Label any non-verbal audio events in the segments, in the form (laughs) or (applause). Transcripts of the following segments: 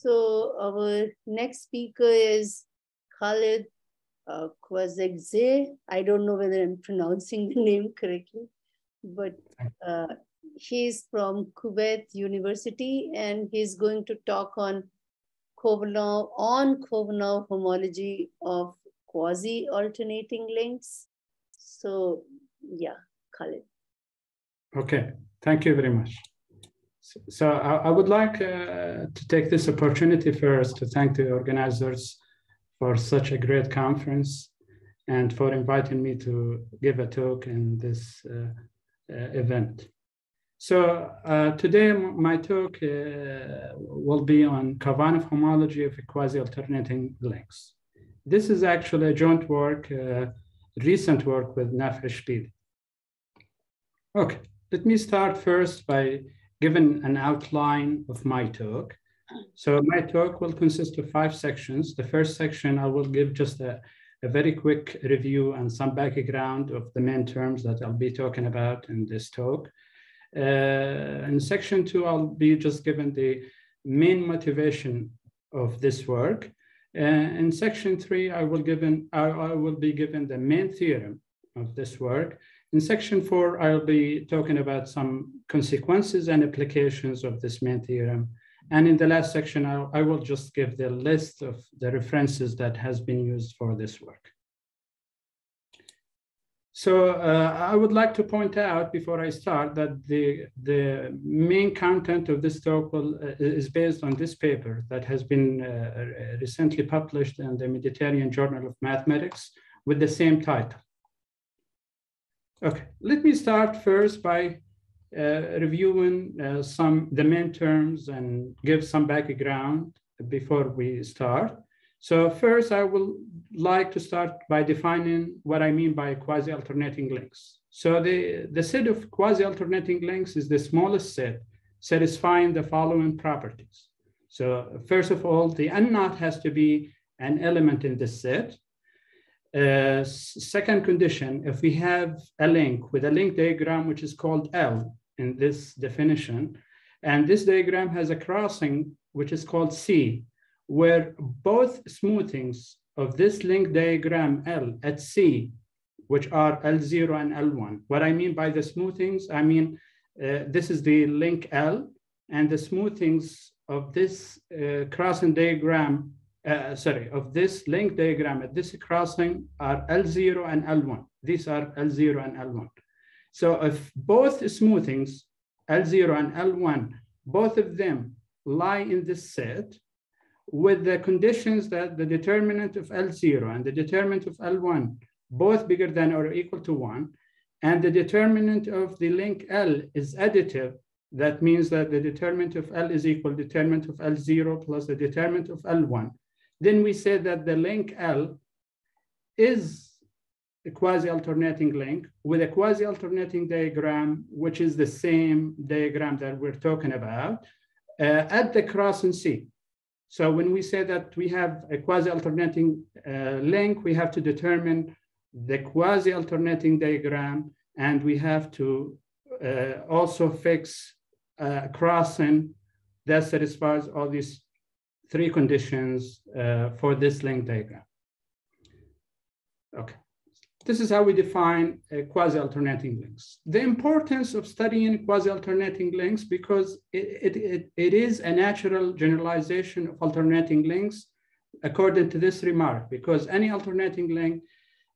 So our next speaker is Khaled uh, Qazaqzeh. I don't know whether I'm pronouncing the name correctly, but uh, he's from Kuwait University and he's going to talk on Khovanov, on Khovanov homology of quasi-alternating links. So yeah, Khaled. Okay, thank you very much. So, I, I, would like uh, to take this opportunity first to thank the organizers for such a great conference and for inviting me to give a talk in this uh, uh, event. So uh, today my talk uh, will be on Khovanov homology of quasi-alternating links. This is actually a joint work, recent work with Nafaa Chbili. Okay, let me start first by giving an outline of my talk. So my talk will consist of five sections. The first section, I will give just a, a very quick review and some background of the main terms that I'll be talking about in this talk. Uh, in section two, I'll be just given the main motivation of this work. Uh, in section three, I will given I, I will be given the main theorem of this work. In section four, I'll be talking about some consequences and applications of this main theorem. And in the last section, I, I will just give the list of the references that has been used for this work. So uh, I would like to point out before I start that the, the main content of this talk will, uh, is based on this paper that has been uh, recently published in the Mediterranean Journal of Mathematics with the same title. Okay, let me start first by uh, reviewing uh, some the main terms and give some background before we start. So first, I will like to start by defining what I mean by quasi-alternating links. So the, the set of quasi-alternating links is the smallest set satisfying the following properties. So first of all, the naught has to be an element in this set. Uh, second condition, if we have a link with a link diagram, which is called L in this definition, and this diagram has a crossing, which is called C, where both smoothings of this link diagram L at C, which are L0 and L1. What I mean by the smoothings, I mean, uh, this is the link L and the smoothings of this uh, crossing diagram, uh, sorry, of this link diagram at this crossing are L0 and L1. These are L0 and L1. So if both smoothings, L0 and L1, both of them lie in this set, with the conditions that the determinant of L0 and the determinant of L1 both bigger than or equal to one, and the determinant of the link L is additive, that means that the determinant of L is equal determinant of L0 plus the determinant of L1. Then we say that the link L is a quasi-alternating link with a quasi-alternating diagram, which is the same diagram that we're talking about, uh, at the cross and C. So when we say that we have a quasi-alternating uh, link, we have to determine the quasi-alternating diagram, and we have to uh, also fix a crossing that satisfies all these three conditions uh, for this link diagram. Okay. This is how we define uh, quasi-alternating links. The importance of studying quasi-alternating links because it, it, it, it is a natural generalization of alternating links according to this remark, because any alternating link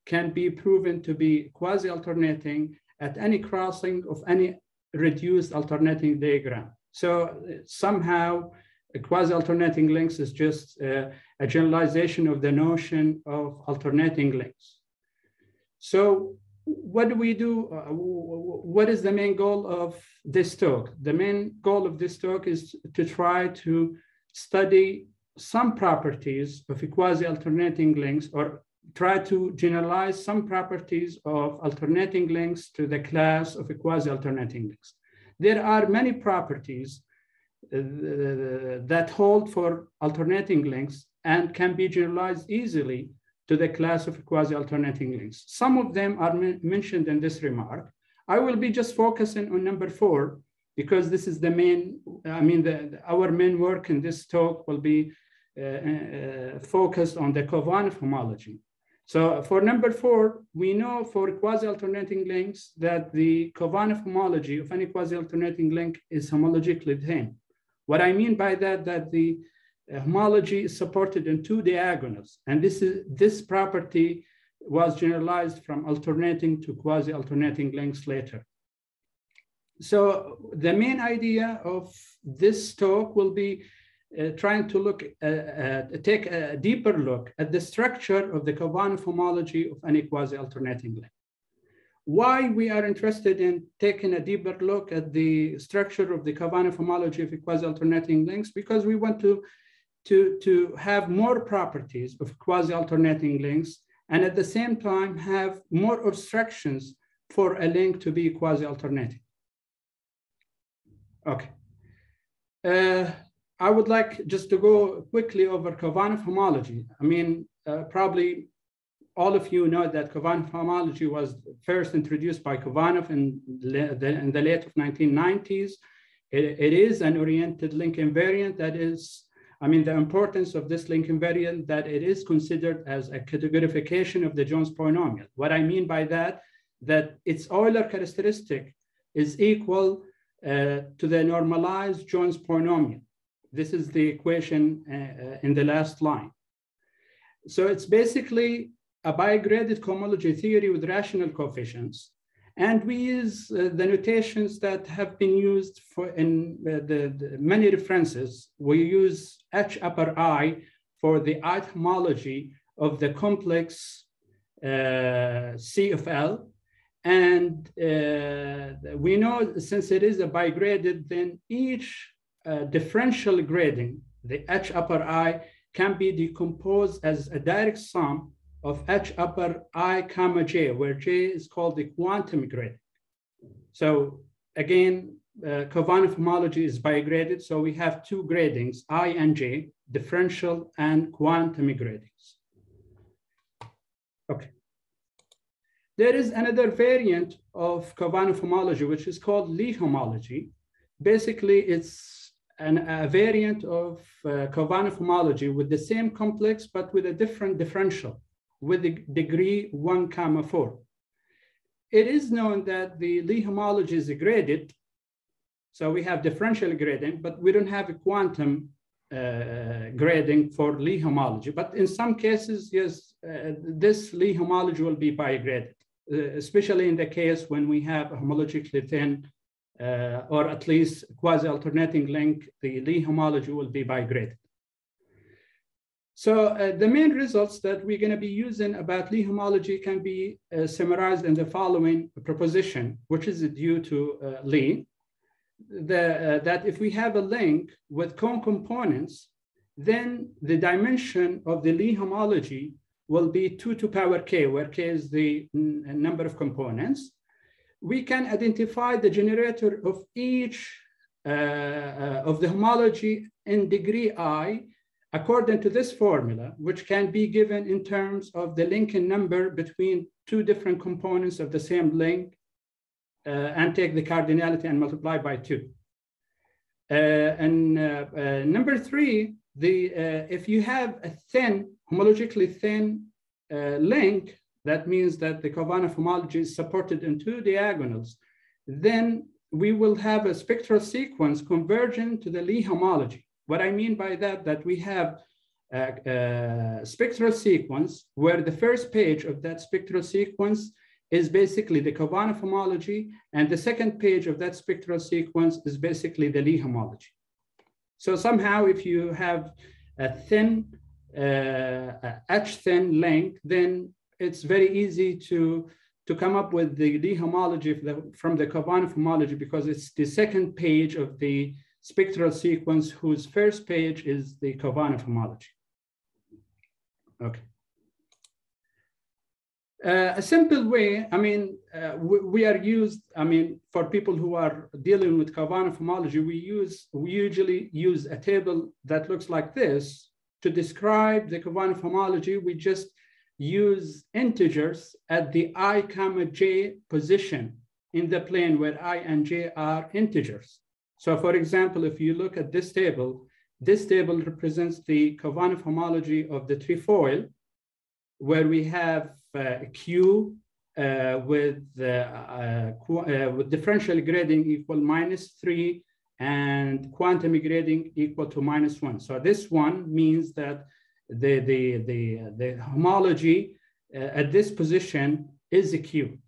can be proven to be quasi-alternating at any crossing of any reduced alternating diagram. So somehow quasi-alternating links is just uh, a generalization of the notion of alternating links. So what do we do? Uh, what is the main goal of this talk? The main goal of this talk is to try to study some properties of quasi-alternating links or try to generalize some properties of alternating links to the class of quasi-alternating links. There are many properties that hold for alternating links and can be generalized easily to the class of quasi-alternating links. Some of them are mentioned in this remark. I will be just focusing on number four, because this is the main, I mean, the, our main work in this talk will be uh, uh, focused on the Khovanov homology. So for number four, we know for quasi-alternating links that the Khovanov homology of any quasi-alternating link is homologically thin. What I mean by that, that the homology is supported in two diagonals. And this, is, this property was generalized from alternating to quasi-alternating links later. So the main idea of this talk will be uh, trying to look, uh, uh, take a deeper look at the structure of the Khovanov homology of any quasi-alternating link. Why we are interested in taking a deeper look at the structure of the Khovanov homology of quasi-alternating links because we want to, to, to have more properties of quasi-alternating links and at the same time have more obstructions for a link to be quasi-alternating. Okay. Uh, I would like just to go quickly over Khovanov homology. I mean, uh, probably all of you know that Khovanov homology was first introduced by Khovanov in the, in the late of 1990s. It, it is an oriented link invariant that is, I mean, the importance of this link invariant that it is considered as a categorification of the Jones polynomial. What I mean by that, that its Euler characteristic is equal uh, to the normalized Jones polynomial. This is the equation uh, uh, in the last line. So it's basically a bigraded cohomology theory with rational coefficients. And we use uh, the notations that have been used for in uh, the, the, many references. We use H upper I for the ith homology of the complex uh, C of L. And uh, we know since it is a bigraded, then each uh, differential grading, the H upper I can be decomposed as a direct sum of H upper I comma J, where J is called the quantum grading. So again, uh, homology is bigraded. So we have two gradings, I and J, differential and quantum gradings. Okay. There is another variant of Khovanov homology, which is called Lee homology. Basically, it's an, a variant of uh, homology with the same complex, but with a different differential with the degree one comma four. It is known that the Lee homology is graded. So we have differential grading, but we don't have a quantum uh, grading for Lee homology. But in some cases, yes, uh, this Lee homology will be bigraded, uh, especially in the case when we have a homologically thin uh, or at least quasi-alternating link, the Lee homology will be bigraded. So uh, the main results that we're going to be using about Lee homology can be uh, summarized in the following proposition, which is due to uh, Lee, the, uh, that if we have a link with cone components, then the dimension of the Lee homology will be 2 to power k, where k is the number of components. We can identify the generator of each uh, uh, of the homology in degree i according to this formula, which can be given in terms of the linking number between two different components of the same link uh, and take the cardinality and multiply by two. Uh, and uh, uh number three, the if you have a thin, homologically thin link, that means that the Khovanov homology is supported in two diagonals. Then we will have a spectral sequence convergent to the Lee homology. What I mean by that, that we have a, a spectral sequence where the first page of that spectral sequence is basically the Khovanov homology, and the second page of that spectral sequence is basically the Lee homology. So somehow if you have a thin, uh, H thin length, then it's very easy to, to come up with the, the homology from the Khovanov homology because it's the second page of the spectral sequence whose first page is the Khovanov homology. Okay. Uh, a simple way, I mean, uh, we, we, are used, I mean, for people who are dealing with Khovanov homology, we use, we usually use a table that looks like this to describe the Khovanov homology. We just use integers at the i comma j position in the plane where i and j are integers. So for example, if you look at this table, this table represents the Khovanov homology of the trefoil, where we have uh, Q uh, with, uh, uh, uh, with differential grading equal minus three and quantum grading equal to minus one. So this one means that the, the, the, the homology uh, at this position is a Q.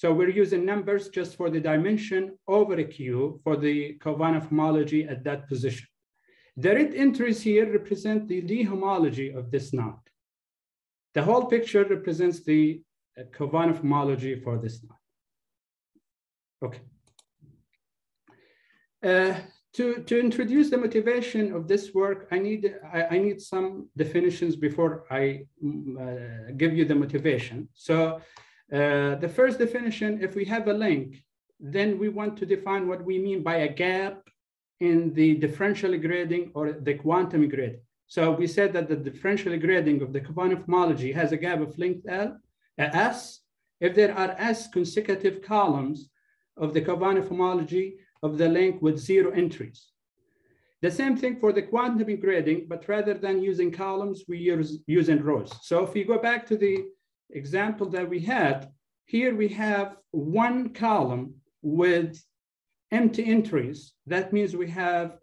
So we're using numbers just for the dimension over a Q for the Khovanov homology at that position. The red entries here represent the Lee homology of this knot. The whole picture represents the uh, homology for this knot. Okay. Uh, to, to introduce the motivation of this work, I need, I, I need some definitions before I mm, uh, give you the motivation. So uh, the first definition, if we have a link, then we want to define what we mean by a gap in the differential grading or the quantum grading. So we said that the differential grading of the Khovanov homology has a gap of length L, uh, S. If there are S consecutive columns of the Khovanov homology, of the link with zero entries. The same thing for the quantum grading, but rather than using columns, we use using rows. So if we go back to the example that we had, here we have one column with empty entries. That means we have,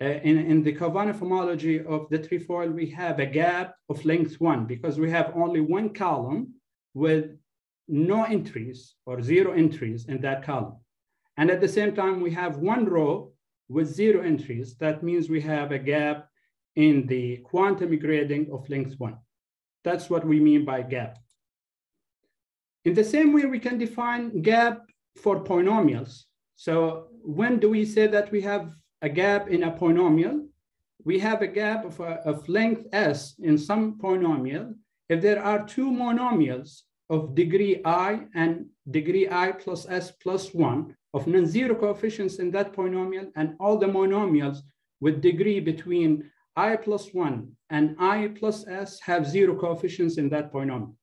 uh, in, in the Khovanov homology of the trefoil, we have a gap of length one because we have only one column with no entries or zero entries in that column. And at the same time, we have one row with zero entries. That means we have a gap in the quantum grading of length one. That's what we mean by gap. In the same way, we can define gap for polynomials. So when do we say that we have a gap in a polynomial? We have a gap of, a, of length s in some polynomial if there are two monomials of degree i and degree i plus s plus one of non-zero coefficients in that polynomial and all the monomials with degree between i plus 1 and i plus s have zero coefficients in that polynomial.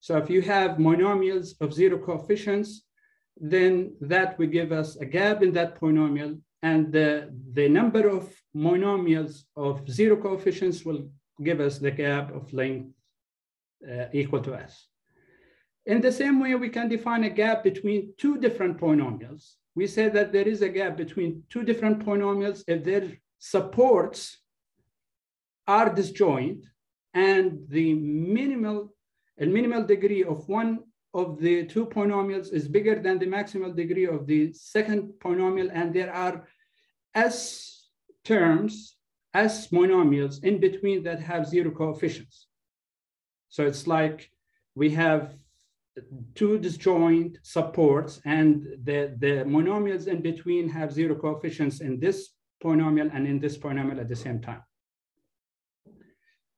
So if you have monomials of zero coefficients, then that will give us a gap in that polynomial and the, the number of monomials of zero coefficients will give us the gap of length uh, equal to s. In the same way, we can define a gap between two different polynomials. We say that there is a gap between two different polynomials if their supports are disjoint and the minimal, a minimal degree of one of the two polynomials is bigger than the maximal degree of the second polynomial, and there are S terms, S monomials in between that have zero coefficients. So it's like we have two disjoint supports and the, the monomials in between have zero coefficients in this polynomial and in this polynomial at the same time.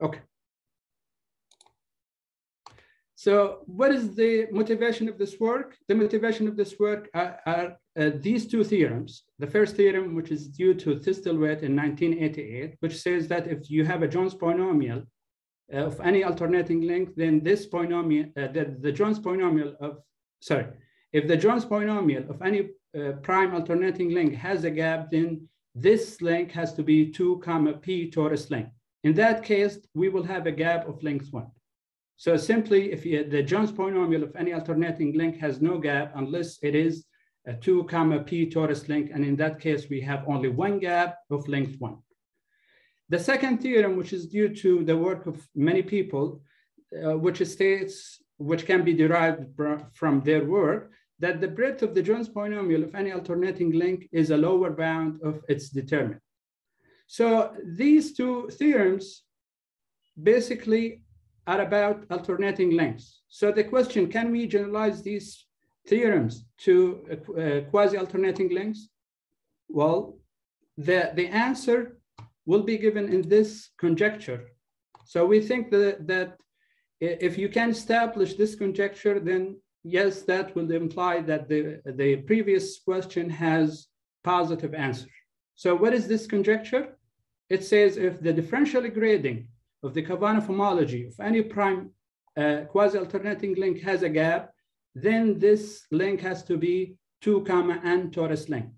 Okay. So what is the motivation of this work? The motivation of this work are, are uh, these two theorems. The first theorem, which is due to Thistlethwaite in 1988, which says that if you have a Jones polynomial uh, of any alternating length, then this polynomial, uh, the, the Jones polynomial of, sorry, if the Jones polynomial of any uh, prime alternating length has a gap, then this length has to be two comma p torus length. In that case, we will have a gap of length one. So simply, if you, the Jones polynomial of any alternating link has no gap unless it is a two comma p torus link. and in that case, we have only one gap of length one. The second theorem, which is due to the work of many people, uh, which states, which can be derived from their work, that the breadth of the Jones polynomial of any alternating link is a lower bound of its determinant. So these two theorems basically are about alternating lengths. So the question, can we generalize these theorems to uh, quasi-alternating lengths? Well, the, the answer will be given in this conjecture. So we think that, that if you can establish this conjecture, then yes, that will imply that the, the previous question has positive answer. So what is this conjecture? It says if the differential grading of the Khovanov homology of any prime uh, quasi-alternating link has a gap, then this link has to be 2 comma n torus length.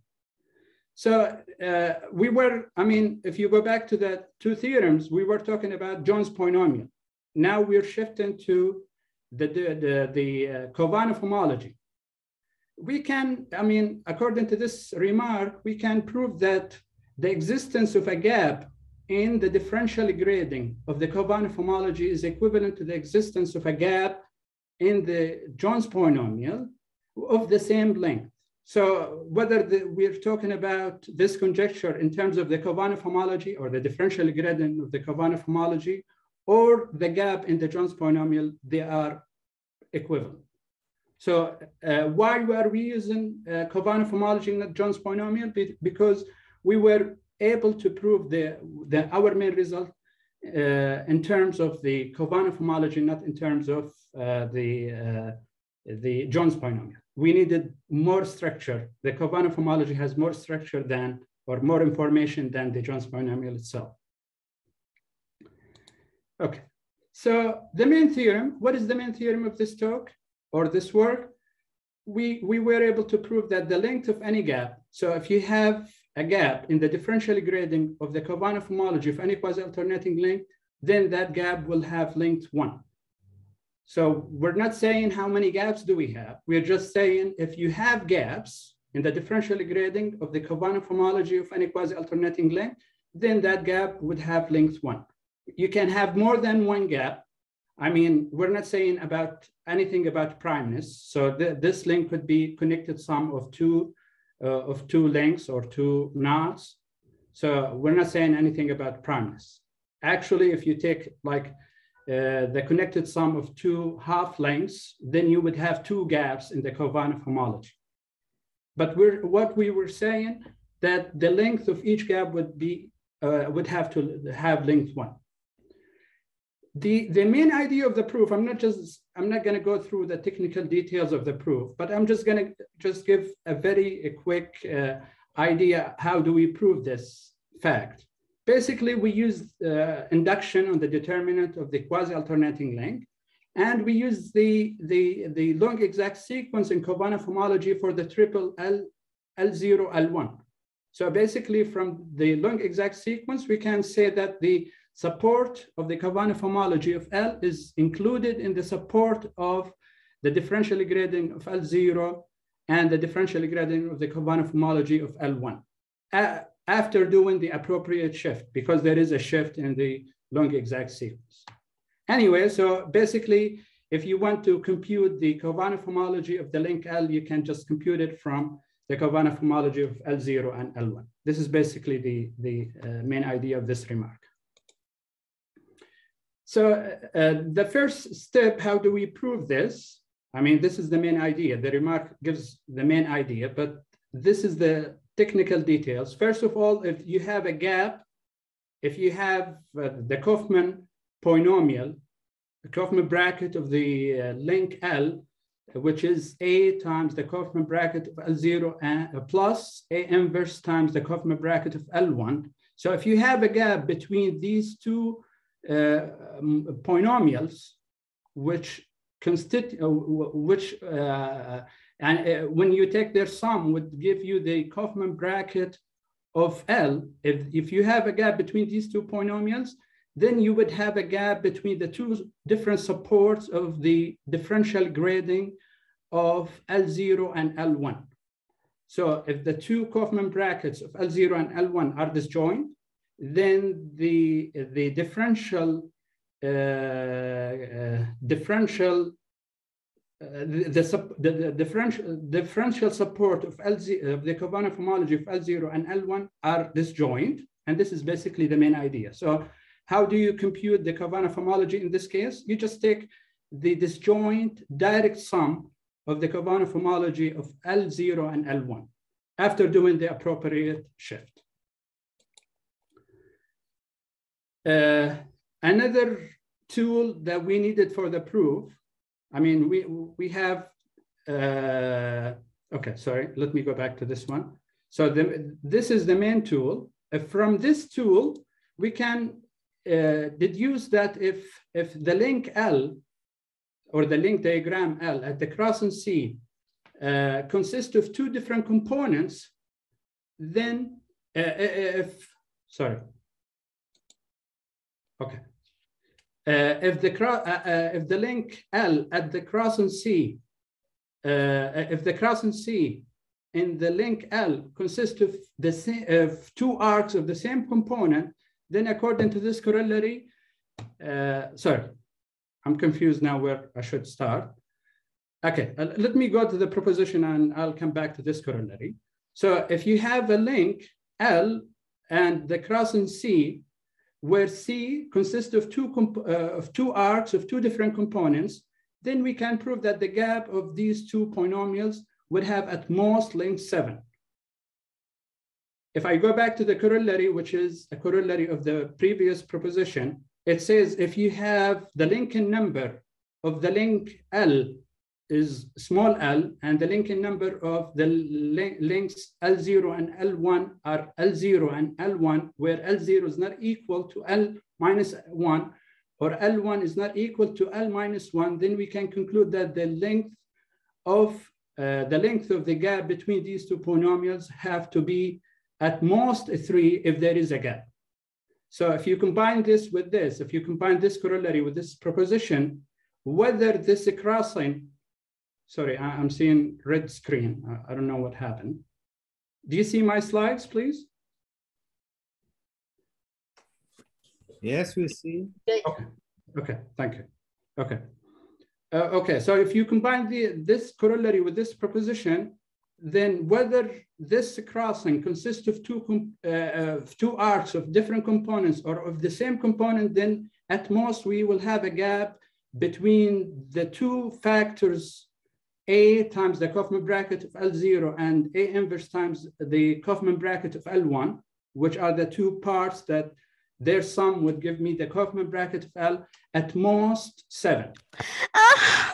So uh, we were, I mean, if you go back to the two theorems, we were talking about Jones polynomial. Now we're shifting to the, the, the, the uh, Khovanov homology. We can, I mean, according to this remark, we can prove that the existence of a gap in the differential grading of the Khovanov homology is equivalent to the existence of a gap in the Jones polynomial of the same length. So whether the, we're talking about this conjecture in terms of the Khovanov homology or the differential gradient of the Khovanov homology or the gap in the Jones polynomial, they are equivalent. So uh, why were we using uh, Khovanov homology in the Jones polynomial? Because we were able to prove the, the our main result uh, in terms of the Khovanov homology, not in terms of uh, the, uh, the Jones polynomial we needed more structure. The Khovanov homology has more structure than, or more information than the Jones polynomial itself. Okay, so the main theorem, what is the main theorem of this talk or this work? We, we were able to prove that the length of any gap, so if you have a gap in the differential grading of the Khovanov homology of any quasi-alternating link, then that gap will have length one. So we're not saying how many gaps do we have. We're just saying if you have gaps in the differential grading of the Khovanov homology of any quasi-alternating length, then that gap would have length one. You can have more than one gap. I mean, we're not saying about anything about primeness. So th this link could be connected sum of two uh, of two lengths or two knots. So we're not saying anything about primeness. Actually, if you take like uh, the connected sum of two half lengths, then you would have two gaps in the Khovanov homology. But we're, what we were saying that the length of each gap would be uh, would have to have length one. The, the main idea of the proof, I'm not just, I'm not gonna go through the technical details of the proof, but I'm just gonna just give a very a quick uh, idea, how do we prove this fact? Basically, we use uh, induction on the determinant of the quasi-alternating length, and we use the, the, the long exact sequence in Khovanov homology for the triple L, L0, L1. So basically from the long exact sequence, we can say that the support of the Khovanov homology of L is included in the support of the differential grading of L0 and the differential grading of the Khovanov homology of L1. Uh, after doing the appropriate shift because there is a shift in the long exact sequence. Anyway, so basically, if you want to compute the Khovanov homology of the link L, you can just compute it from the Khovanov homology of L0 and L1. This is basically the, the uh, main idea of this remark. So uh, uh, the first step, how do we prove this? I mean, this is the main idea. The remark gives the main idea, but this is the technical details. First of all, if you have a gap, if you have uh, the Kauffman polynomial, the Kauffman bracket of the uh, link L, which is A times the Kauffman bracket of L0 and, uh, plus A inverse times the Kauffman bracket of L1. So if you have a gap between these two polynomials, which constitute, uh, which uh, and uh, when you take their sum would give you the Kauffman bracket of L. If, if you have a gap between these two polynomials, then you would have a gap between the two different supports of the differential grading of L0 and L1. So if the two Kauffman brackets of L0 and L1 are disjoint, then the, the differential uh, uh, differential the, the, the, differential, differential support of LZ, of the Khovanov homology of L0 and L1 are disjoint, and this is basically the main idea. So how do you compute the Khovanov homology in this case? You just take the disjoint direct sum of the Khovanov homology of L0 and L1 after doing the appropriate shift. Uh, another tool that we needed for the proof I mean, we, we have, uh, okay, sorry, let me go back to this one. So the, this is the main tool. Uh, from this tool, we can uh, deduce that if, if the link L or the link diagram L at the crossing C uh, consists of two different components, then uh, if, sorry, okay. Uh, if the uh, uh, if the link L at the crossing C, if the crossing C in the link L consists of the of two arcs of the same component, then according to this corollary, sorry, I'm confused now where I should start. Okay, uh, let me go to the proposition and I'll come back to this corollary. So if you have a link L and the crossing C, where C consists of two, uh, of two arcs of two different components, then we can prove that the gap of these two polynomials would have at most length seven. If I go back to the corollary, which is a corollary of the previous proposition, it says if you have the linking number of the link L is small l, and the linking number of the links L0 and L1 are L0 and L1, where L0 is not equal to L minus 1, or L1 is not equal to L minus 1, then we can conclude that the length of uh, the length of the gap between these two polynomials have to be at most three if there is a gap. So if you combine this with this, if you combine this corollary with this proposition, whether this crossing, sorry, I'm seeing red screen. I don't know what happened. Do you see my slides, please? Yes, we see. Okay, okay, thank you. Okay. Uh, okay, so if you combine the, this corollary with this proposition, then whether this crossing consists of two, uh, of two arcs of different components or of the same component, then at most we will have a gap between the two factors A times the Kauffman bracket of L0 and A inverse times the Kauffman bracket of L1, which are the two parts that their sum would give me the Kauffman bracket of L at most seven. (laughs)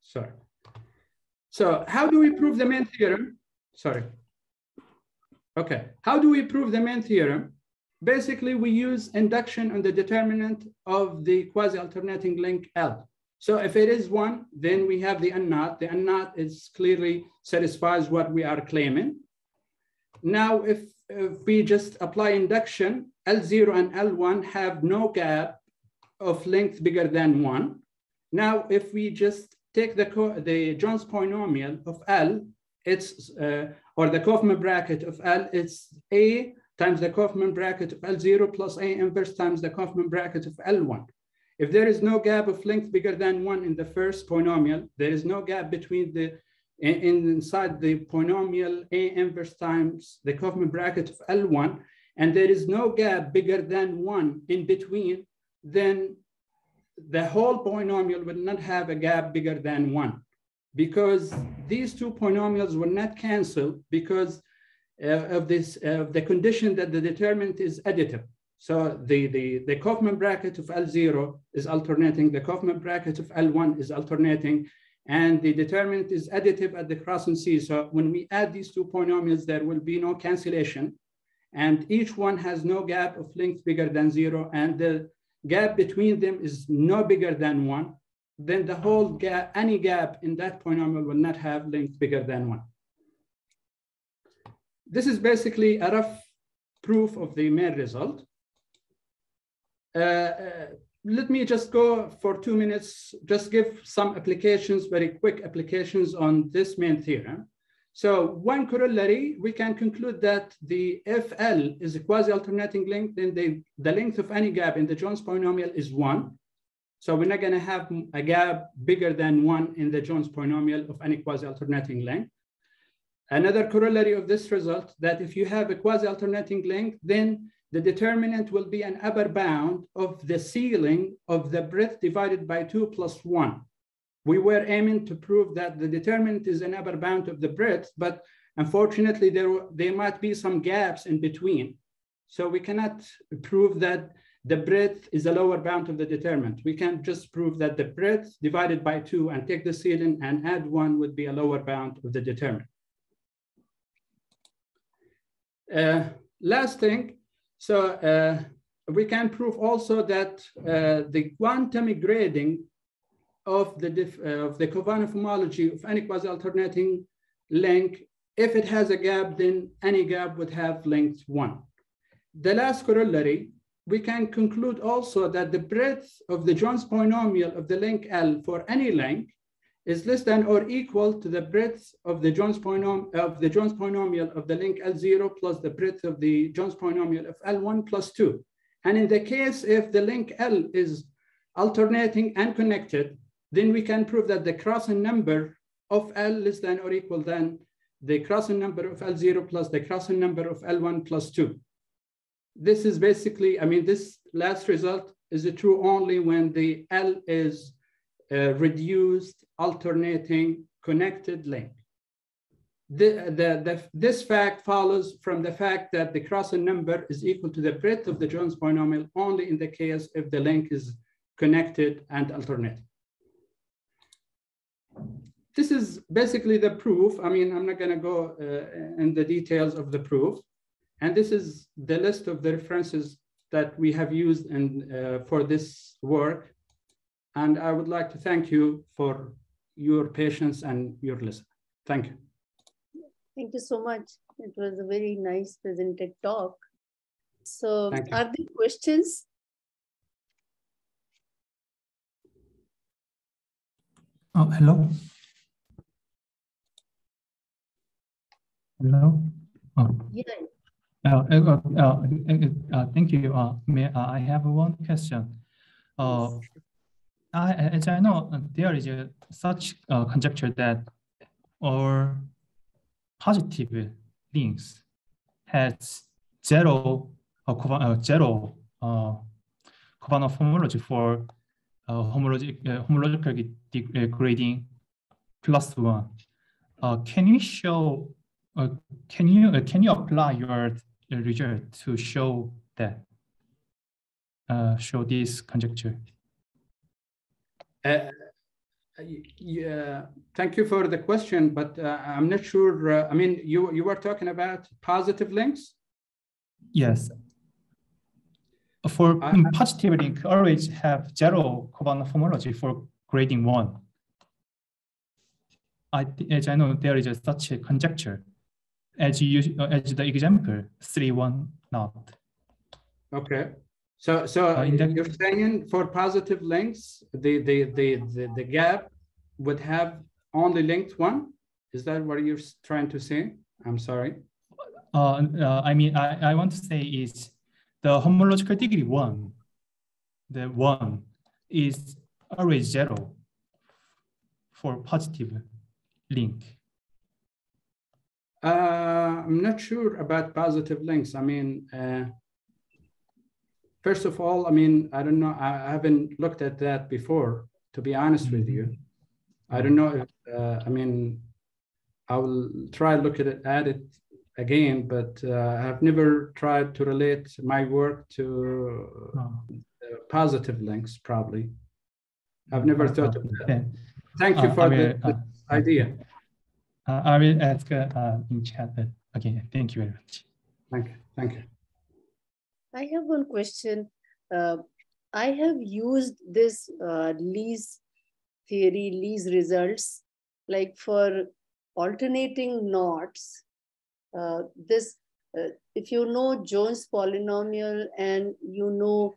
Sorry. So how do we prove the main theorem? Sorry. Okay, how do we prove the main theorem? Basically, we use induction on the determinant of the quasi-alternating link L. So if it is one, then we have the unknot. The unknot is clearly satisfies what we are claiming. Now, if, if we just apply induction, L0 and L1 have no gap of length bigger than one. Now, if we just take the, the Jones polynomial of L, it's, uh, or the Kauffman bracket of L, it's A times the Kauffman bracket of L0 plus A inverse times the Kauffman bracket of L1. If there is no gap of length bigger than one in the first polynomial, there is no gap between the in, inside the polynomial A inverse times the Kauffman bracket of L1, and there is no gap bigger than one in between, then the whole polynomial will not have a gap bigger than one because these two polynomials will not cancel because uh, of this of the condition that the determinant is additive. So the, the, the Kauffman bracket of L0 is alternating, the Kauffman bracket of L1 is alternating, and the determinant is additive at the crossing C. So when we add these two polynomials, there will be no cancellation, and each one has no gap of length bigger than zero, and the gap between them is no bigger than one, then the whole gap, any gap in that polynomial will not have length bigger than one. This is basically a rough proof of the main result. Uh, uh, let me just go for two minutes, just give some applications, very quick applications on this main theorem. So one corollary, we can conclude that the FL is a quasi-alternating length, then the, the length of any gap in the Jones polynomial is one. So we're not gonna have a gap bigger than one in the Jones polynomial of any quasi-alternating length. Another corollary of this result, that if you have a quasi-alternating length, then the determinant will be an upper bound of the ceiling of the breadth divided by two plus one we were aiming to prove that the determinant is an upper bound of the breadth, but unfortunately there, there might be some gaps in between. So we cannot prove that the breadth is a lower bound of the determinant. We can just prove that the breadth divided by two and take the ceiling and add one would be a lower bound of the determinant. Uh, last thing, so uh, we can prove also that uh, the quantum grading of the, uh, of the Khovanov homology of any quasi-alternating link, if it has a gap, then any gap would have length one. The last corollary, we can conclude also that the breadth of the Jones polynomial of the link L for any link is less than or equal to the breadth of the Jones polynomial of the Jones polynomial of the link L0 plus the breadth of the Jones polynomial of L1 plus 2. And in the case if the link L is alternating and connected, then we can prove that the crossing number of L is less than or equal than the crossing number of L0 plus the crossing number of L1 plus 2. This is basically, I mean, this last result is true only when the L is uh, reduced, alternating, connected link. The, the, the, this fact follows from the fact that the crossing number is equal to the breadth of the Jones polynomial only in the case if the link is connected and alternating. This is basically the proof. I mean, I'm not going to go uh, in the details of the proof. And this is the list of the references that we have used in, uh, for this work. And I would like to thank you for your patience and your listen. Thank you. Thank you so much. It was a very nice presented talk. So are there questions? Oh, hello. Hello. Oh. Yeah. Uh, uh, uh, uh, thank you. Uh, may, uh, I have one question. Uh, I, as I know, there is a, such a conjecture that all positive links has zero uh, uh, zero uh, homology for uh, homologic uh, homological uh, grading plus one. Uh, can you show? Uh, can you uh, can you apply your result to show that? Uh, show this conjecture. Uh, yeah, thank you for the question, but uh, I'm knot sure. Uh, I mean, you you were talking about positive links. Yes. For positive link, always have zero Khovanov homology for grading one. I, as I know, there is a, such a conjecture, as you as the example three one not. Okay. So, so uh, you're saying for positive links, the, the, the, the, the gap would have only linked one? Is that what you're trying to say? I'm sorry. Uh, uh, I mean, I, I want to say is the homological degree one, the one is always zero for positive link. Uh, I'm not sure about positive links. I mean, uh, First of all, I mean, I don't know. I haven't looked at that before, to be honest with you. I don't know if, uh, I mean, I will try to look at it, at it again, but uh, I've never tried to relate my work to uh, positive links, probably. I've never thought of that. Thank you uh, for the, the uh, idea. Uh, I will ask in chat again. Thank you very much. Thank you. Thank you. I have one question. Uh, I have used this uh, Lee's theory, Lee's results, like for alternating knots. Uh, this, uh, if you know Jones polynomial and you know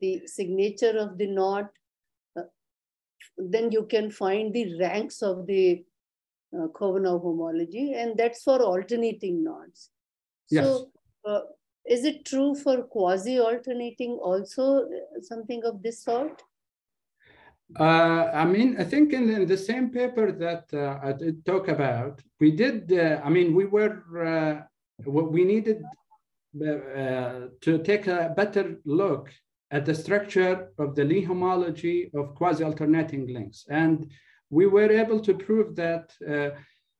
the signature of the knot, uh, then you can find the ranks of the uh, Khovanov homology, and that's for alternating knots. Yes. So, uh, is it true for quasi-alternating also, uh, something of this sort? Uh, I mean, I think in, in the same paper that uh, I did talk about, we did, uh, I mean, we were, uh, we needed uh, to take a better look at the structure of the Lee homology of quasi-alternating links. And we were able to prove that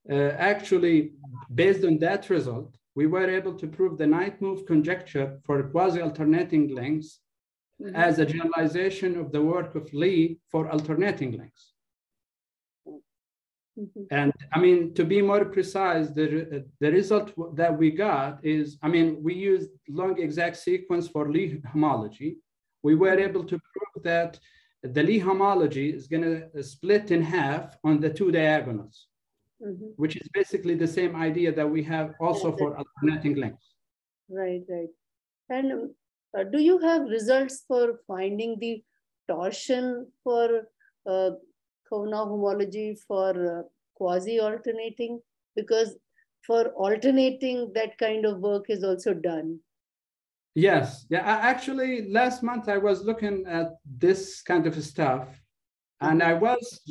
actually, based on that result, we were able to prove the knight move conjecture for quasi-alternating links mm -hmm. as a generalization of the work of Lee for alternating links. Mhm. And I mean, to be more precise, the, the result that we got is, I mean, we used long exact sequence for Lee homology. We were able to prove that the Lee homology is going to split in half on the two diagonals, Mhm. which is basically the same idea that we have also Yeah, for alternating lengths. Right, right. And uh, do you have results for finding the torsion for uh, Khovanov homology for uh, quasi-alternating? Because for alternating, that kind of work is also done. Yes, yeah. I, actually, last month I was looking at this kind of stuff, and I was,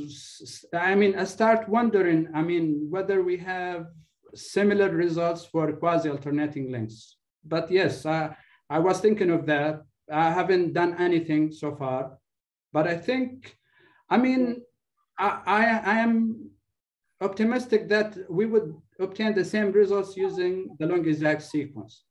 I mean, I start wondering. I mean, whether we have similar results for quasi-alternating links. But yes, I, I was thinking of that. I haven't done anything so far, but I think, I mean, I, I, I am optimistic that we would obtain the same results using the long exact sequence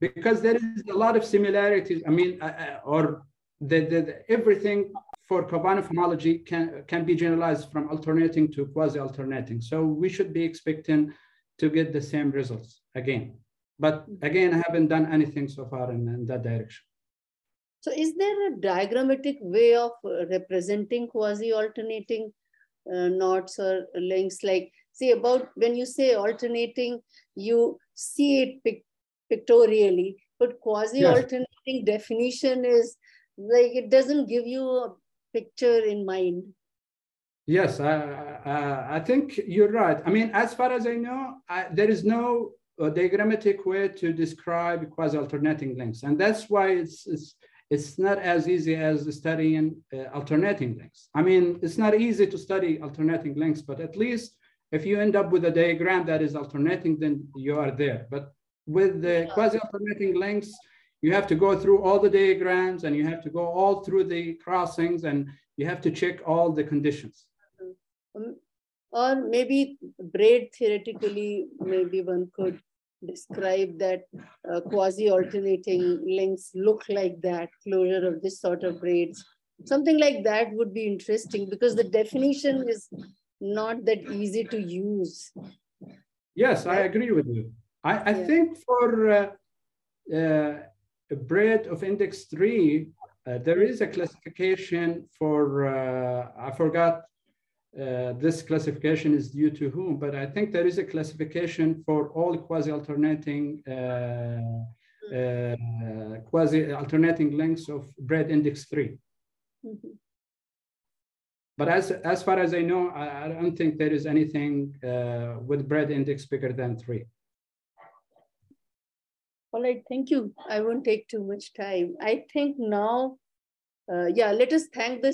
because there is a lot of similarities. I mean, uh, uh, or the, the, the- everything for Khovanov homology can can be generalized from alternating to quasi-alternating. So we should be expecting to get the same results again. But again, I haven't done anything so far in, in that direction. So is there a diagrammatic way of uh, representing quasi-alternating uh, knots or links? Like, see about when you say alternating, you see it pic- pictorially, but quasi-alternating definition is like, it doesn't give you a picture in mind. Yes, I, I, I think you're right. I mean, as far as I know, I, there is no uh, diagrammatic way to describe quasi-alternating links, and that's why it's it's it's not as easy as studying uh, alternating links. I mean, it's not easy to study alternating links, but at least if you end up with a diagram that is alternating, then you are there. But with the quasi-alternating links, you have to go through all the diagrams and you have to go all through the crossings and you have to check all the conditions. Um, or maybe braid theoretically, maybe one could describe that uh, quasi-alternating links look like that, closure of this sort of braids. Something like that would be interesting because the definition is not that easy to use. Yes, I agree with you. I, I Yeah. think for uh, uh, braid of index three, uh, there is a classification for, uh, I forgot uh, this classification is due to whom, but I think there is a classification for all quasi-alternating uh, uh, quasi-alternating links of braid index three. Mhm. But as, as far as I know, I, I don't think there is anything uh, with braid index bigger than three. All right, thank you. I won't take too much time. I think now, uh, yeah, let us thank the